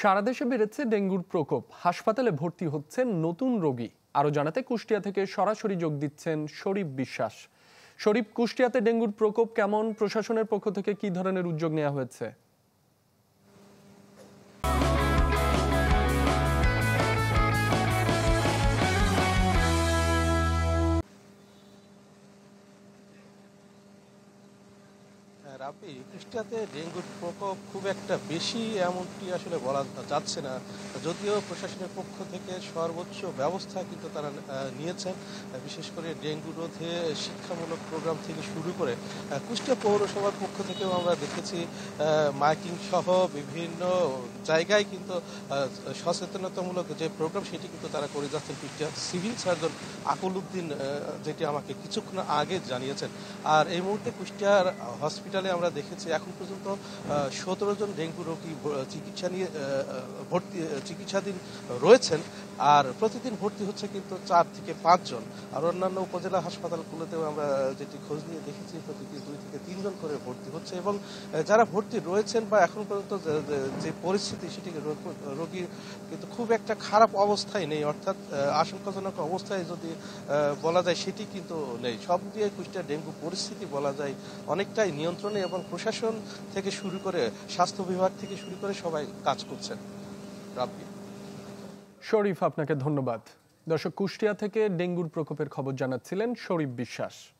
সারা দেশে বেড়েছে ডেঙ্গুর প্রকোপ। হাসপাতালে ভর্তি হচ্ছেন নতুন রোগী। আরও জানাতে কুষ্টিয়া থেকে সরাসরি যোগ দিচ্ছেন শরীফ বিশ্বাস। শরীফ, কুষ্টিয়াতে ডেঙ্গুর প্রকোপ কেমন? প্রশাসনের পক্ষ থেকে কি ধরনের উদ্যোগ নেওয়া হয়েছে? রাপি কুষ্টিয়াতে ডেঙ্গুর প্রকোপ খুব একটা বেশি এমনটি আসলে বলা যাচ্ছে না। যদিও প্রশাসনের পক্ষ থেকে সর্বোচ্চ ব্যবস্থা কিন্তু তারা নিয়েছেন, বিশেষ করে ডেঙ্গু রোধে শিক্ষামূলক প্রোগ্রাম থেকে শুরু করে কুষ্টিয়া পৌরসভার পক্ষ থেকেও আমরা দেখেছি মাইকিং সহ বিভিন্ন জায়গায় কিন্তু সচেতনতামূলক যে প্রোগ্রাম সেটি কিন্তু তারা করে যাচ্ছেন। কুষ্টিয়া সিভিল সার্জন আকুল উদ্দিন যেটি আমাকে কিছুক্ষণ আগে জানিয়েছেন। আর এই মুহূর্তে কুষ্টিয়ার হসপিটালে আমরা দেখেছি এখন পর্যন্ত সতেরো জন ডেঙ্গু রোগী চিকিৎসা নিয়ে ভর্তি চিকিৎসাধীন রয়েছেন। আর প্রতিদিন ভর্তি হচ্ছে কিন্তু চার থেকে পাঁচজন। আর অন্যান্য উপজেলা হাসপাতালগুলোতেও আমরা যেটি খোঁজ নিয়ে দেখেছি, প্রতিদিন দুই থেকে তিনজন করে ভর্তি হচ্ছে এবং যারা ভর্তি রয়েছেন বা এখন পর্যন্ত যে- পরিস্থিতি সেটি রোগ- কিন্তু খুব একটা খারাপ অবস্থায় নেই, অর্থাৎ আশঙ্কাজনক অবস্থায় যদি বলা যায় সেটি কিন্তু নেই। সব দিয়ে কুষ্টিয়া ডেঙ্গু পরিস্থিতি বলা যায় অনেকটাই নিয়ন্ত্রণে এবং প্রশাসন থেকে শুরু করে স্বাস্থ্য বিভাগ থেকে শুরু করে সবাই কাজ করছেন। রাব্বি। শরীফ আপনাকে ধন্যবাদ। দর্শক কুষ্টিয়া থেকে ডেঙ্গুর প্রকোপের খবর জানাচ্ছিলেন শরীফ বিশ্বাস।